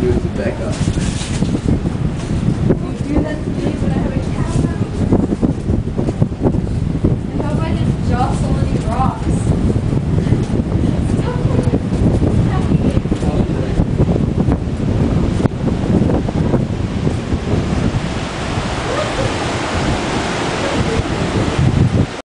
moved the backup.